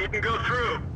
didn't go through.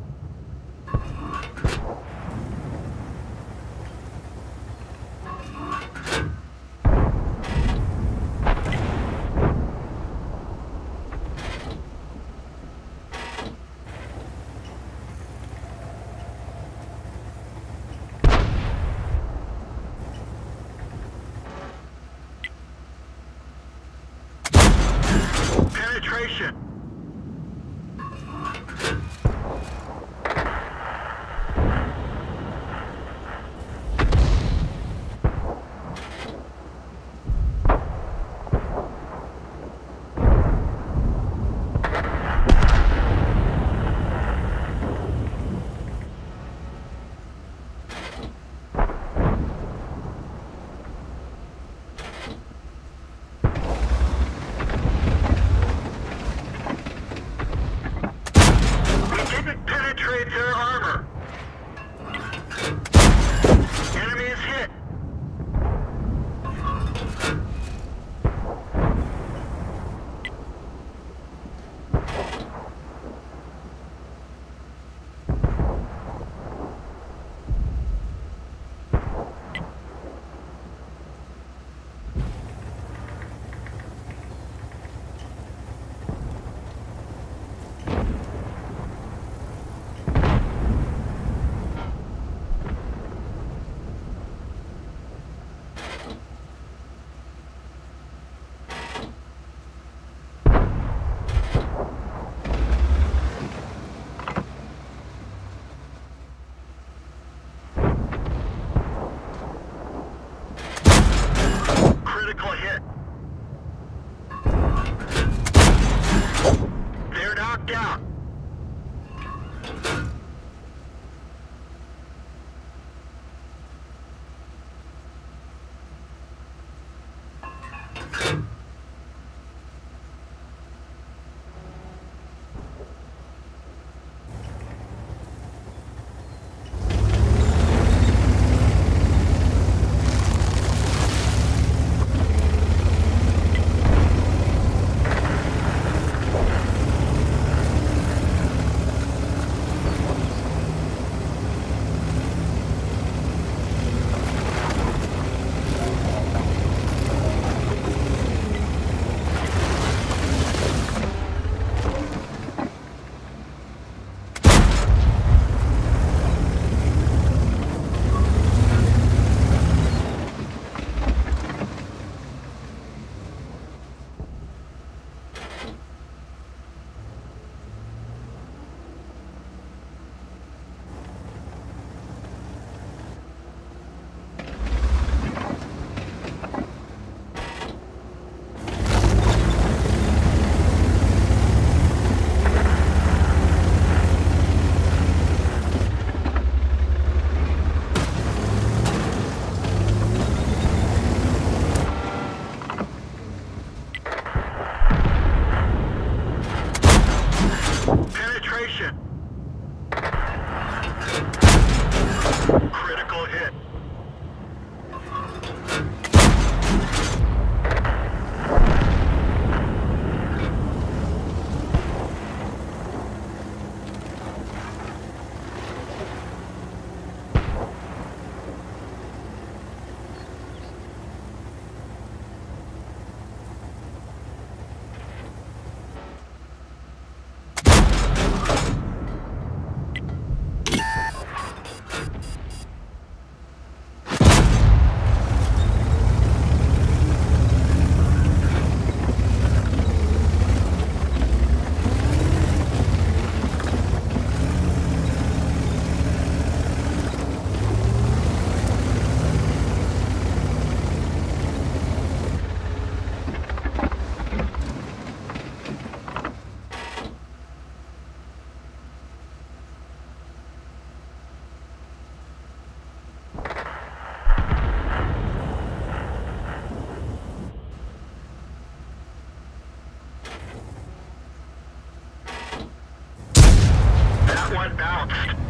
unbalanced.